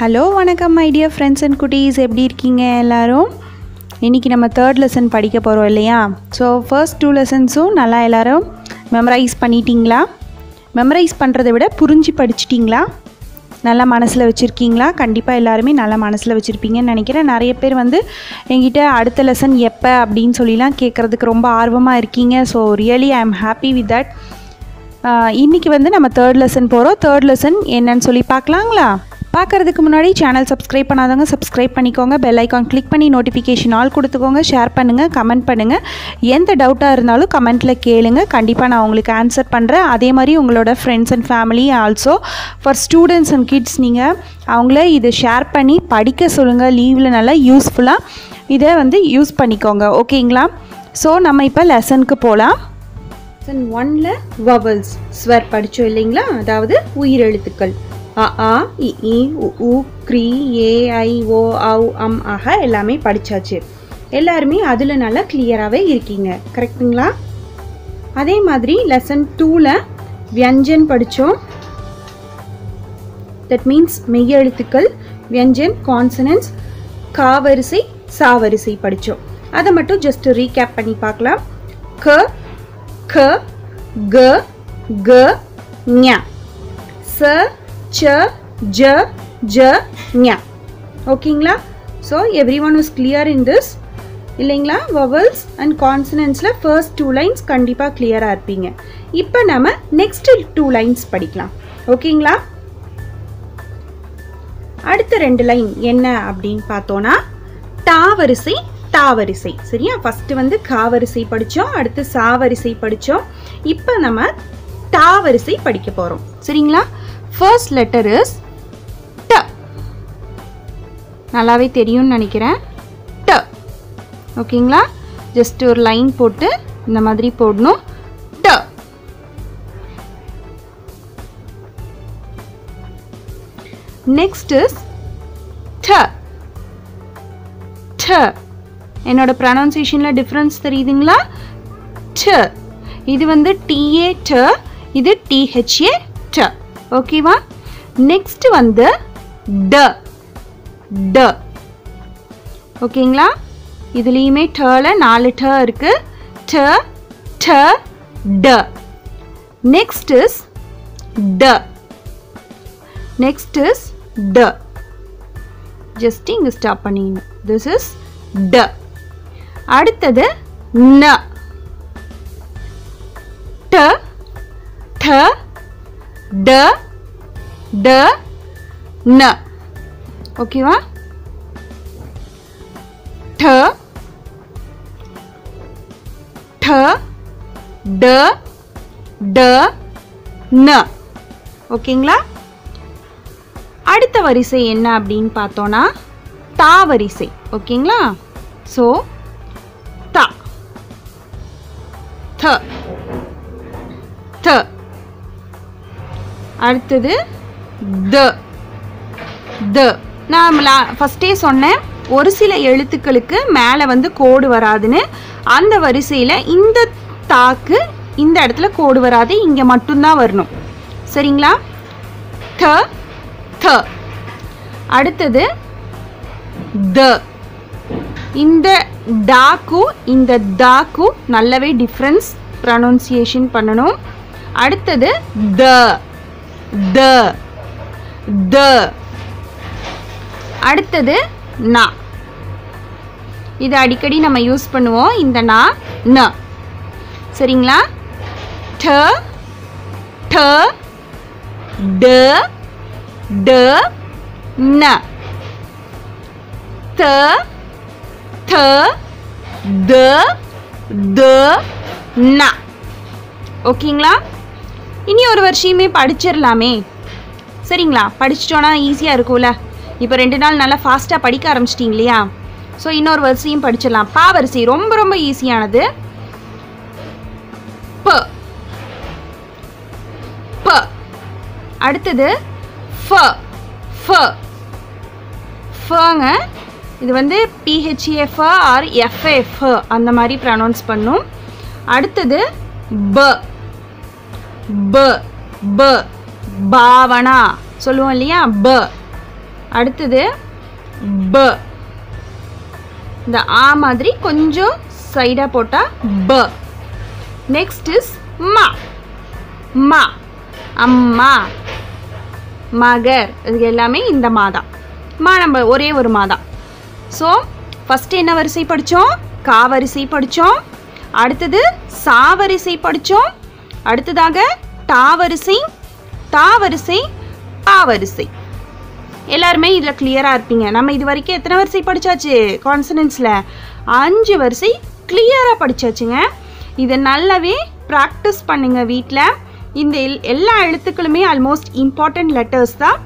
Hello வணக்கம் my dear friends and குட்டீஸ் எப்படி இருக்கீங்க எல்லோரும்? இன்றைக்கி நம்ம தேர்ட் லெசன் படிக்க போகிறோம் இல்லையா? ஸோ ஃபர்ஸ்ட் டூ லெசன்ஸும் நல்லா எல்லோரும் மெமரைஸ் பண்ணிட்டீங்களா? மெமரைஸ் பண்ணுறதை விட புரிஞ்சு படிச்சிட்டிங்களா? நல்லா மனசில் வச்சுருக்கீங்களா? கண்டிப்பாக எல்லாருமே நல்லா மனசில் வச்சுருப்பீங்கன்னு நினைக்கிறேன். நிறைய பேர் வந்து எங்கிட்ட அடுத்த லெசன் எப்போ அப்படின்னு சொல்லிலாம் கேட்குறதுக்கு ரொம்ப ஆர்வமாக இருக்கீங்க. So really I am happy with that இன்றைக்கி வந்து நம்ம தேர்ட் லெசன் போகிறோம் தேர்ட் லெசன் என்னன்னு சொல்லி பார்க்கலாங்களா? பார்க்குறதுக்கு முன்னாடி சேனல் சப்ஸ்கிரைப் பண்ணாதவங்க சப்ஸ்கிரைப் பண்ணிக்கோங்க. பெல் ஐக்கான் கிளிக் பண்ணி நோட்டிஃபிகேஷன் ஆல் கொடுத்துக்கோங்க. ஷேர் பண்ணுங்கள் கமெண்ட் பண்ணுங்கள் எந்த டவுட்டாக இருந்தாலும் கமெண்ட்டில் கேளுங்க. கண்டிப்பாக நான் உங்களுக்கு ஆன்சர் பண்ணுறேன் அதே மாதிரி உங்களோட friends and family also for students and kids நீங்கள் அவங்கள இதை ஷேர் பண்ணி படிக்க சொல்லுங்கள் லீவில் நல்லா யூஸ்ஃபுல்லாக இதை வந்து யூஸ் பண்ணிக்கோங்க. ஓகேங்களா ஸோ நம்ம இப்போ லெசனுக்கு போகலாம் லெசன் ஒன்ல வவல்ஸ் ஸ்வர் படித்தோம் இல்லைங்களா? அதாவது உயிரெழுத்துக்கள். அ ஆ இ உ உ க்ரீ ஏஐ ஓ அம் ஆக எல்லாமே படித்தாச்சு எல்லாருமே அதில் நல்லா கிளியராகவே இருக்கீங்க. கரெக்டுங்களா அதே மாதிரி லெசன் டூவில் வியஞ்சன் படித்தோம் தட் மீன்ஸ் மெய்யெழுத்துக்கள் வியஞ்சன் கான்சனன்ஸ் காவரிசை சாவரிசை படித்தோம் அதை மட்டும் ஜஸ்ட் ரீகேப் பண்ணி பார்க்கலாம். க க க க ஞ. ச ச ஜ ஜ ஞ. ஓகேங்களா? So every one is clear in this இல்லைங்களா வவல்ஸ் அண்ட் கான்சனன்ஸில் ஃபர்ஸ்ட் டூ லைன்ஸ் கண்டிப்பாக கிளியராக இருப்பீங்க. இப்போ நம்ம நெக்ஸ்ட் டூ லைன்ஸ் படிக்கலாம். ஓகேங்களா? அடுத்த ரெண்டு லைன் என்ன அப்படின்னு பார்த்தோன்னா தாவரிசை தாவரிசை. சரியா? ஃபஸ்ட்டு வந்து காவரிசை படித்தோம் அடுத்து சாவரிசை படித்தோம் இப்போ நம்ம தாவரிசை படிக்க போகிறோம் சரிங்களா? ஃபர்ஸ்ட் லெட்டர் இஸ் ட நல்லாவே தெரியும்னு நினைக்கிறேன். ட ஓகேங்களா? ஜஸ்ட் ஒரு லைன் போட்டு இந்த மாதிரி போடணும். ட நெக்ஸ்ட் இஸ் ட ட என்னோட ப்ரனவுன்சியேஷனில் டிஃப்ரென்ஸ் தெரியுதுங்களா? ட இது வந்து டிஏ ட இது டிஹெச்ஏ ஓகேவா நெக்ஸ்ட் வந்து ட. ட. ஓகேங்களா இதுலேயுமே டல நாலு ட இருக்கு. ட ட ட. நெக்ஸ்ட் இஸ் ட. நெக்ஸ்ட் இஸ் ட. ஜஸ்ட் இங்கே ஸ்டாப் பண்ணிடணும் திஸ் இஸ் ட. அடுத்தது ந. ட ட ட ட ந. ஓகேவா? ட ட ட ட ந. ஓகேங்களா? அடுத்த வரிசை என்ன அப்படின்னு பார்த்தோன்னா தா வரிசை. ஓகேங்களா? ஸோ த த. த. அடுத்தது த த நான் ஃபஸ்ட்டே சொன்னேன் ஒரு சில எழுத்துக்களுக்கு மேலே வந்து கோடு வராதுன்னு. அந்த வரிசையில் இந்த தாக்கு இந்த இடத்துல கோடு வராது இங்கே மட்டும்தான் வரணும். சரிங்களா? த த. அடுத்தது த. இந்த டாக்கும் இந்த தாக்கும் நல்லாவே டிஃப்ரென்ஸ் ப்ரனவுன்சியேஷன் பண்ணணும். அடுத்தது த. த. த. அடுத்தது நா. இது அடிக்கடி நம்ம யூஸ் பண்ணுவோம். இந்த நா ந. சரிங்களா? ட ட ட ட ந. த த த த ந. ஓகேங்களா? இனி ஒரு வருஷமே படிச்சிடலாமே சரிங்களா? படிச்சிட்டோன்னா ஈஸியாக இருக்கும்ல. இப்போ ரெண்டு நாள் நல்லா ஃபாஸ்ட்டாக படிக்க ஆரம்பிச்சிட்டிங்க இல்லையா? ஸோ இன்னொரு வரிசையும் படிச்சிடலாம் பா வரிசை ரொம்ப ரொம்ப ஈஸியானது ப. ப. அடுத்தது ஃப. ஃப. ஃபங்க. இது வந்து பிஹெச்ஏஃப் ஆர் எஃப்எஃப் அந்த மாதிரி ப்ரனவுன்ஸ் பண்ணும். அடுத்தது ப. ப ப பாவனா. சொல்லுவோம் இல்லையா? ப. அடுத்தது ப. இந்த ஆ மாதிரி கொஞ்சம் சைடாக போட்டால் ப. நெக்ஸ்ட் இஸ் மா. மா. அம்மா. மகர். இது எல்லாமே இந்த மாதம் மா நம்ம ஒரே ஒரு மாதம் ஸோ ஃபஸ்ட்டு என்ன வரிசை படித்தோம் கா வரிசை படித்தோம் அடுத்தது சா வரிசை படித்தோம் அடுத்ததாக தாவரிசை வரிசை தா வரிசை பா வரிசை எல்லாருமே இதில் கிளியராக இருப்பீங்க. நம்ம இது வரைக்கும் எத்தனை வரிசை படித்தாச்சு கான்சனன்ஸில் அஞ்சு வரிசை கிளியராக படித்தாச்சுங்க இதை நல்லாவே ப்ராக்டிஸ் பண்ணுங்கள் வீட்டில் இந்த எல்- எல்லா எழுத்துக்களுமே ஆல்மோஸ்ட் இம்பார்ட்டண்ட் லெட்டர்ஸ் தான்.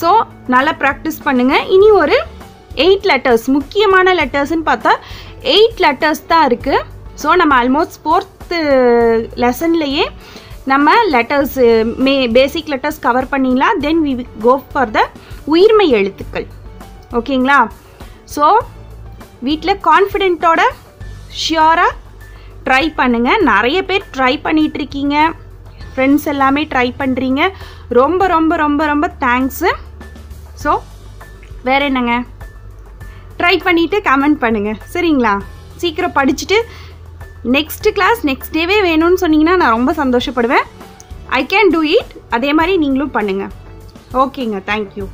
ஸோ நல்லா ப்ராக்டிஸ் பண்ணுங்கள் இனி ஒரு எயிட் லெட்டர்ஸ் முக்கியமான லெட்டர்ஸ்னு பார்த்தா எயிட் லெட்டர்ஸ் தான் இருக்குது ஸோ நம்ம ஆல்மோஸ்ட் ஃபோர்த்து லெசன்லேயே நம்ம லெட்டர்ஸ் மே பேசிக் லெட்டர்ஸ் கவர் பண்ணிடலாம் then we go for the உயிர்மை எழுத்துக்கள். ஓகேங்களா? ஸோ வீட்டில் கான்ஃபிடென்ட்டோட ஷியோராக ட்ரை பண்ணுங்கள் நிறைய பேர் ட்ரை பண்ணிகிட்ருக்கீங்க ஃப்ரெண்ட்ஸ் எல்லாமே ட்ரை பண்ணுறீங்க ரொம்ப ரொம்ப ரொம்ப ரொம்ப தேங்க்ஸு ஸோ வேற என்னங்க? ட்ரை பண்ணிவிட்டு கமெண்ட் பண்ணுங்கள் சரிங்களா? சீக்கிரம் படிச்சுட்டு நெக்ஸ்ட் கிளாஸ் நெக்ஸ்ட் டேவே வேணும்னு சொன்னீங்கன்னா நான் ரொம்ப சந்தோஷப்படுவேன். ஐ கேன் டூ இட் அதே மாதிரி நீங்களும் பண்ணுங்கள் ஓகேங்க தேங்க்யூ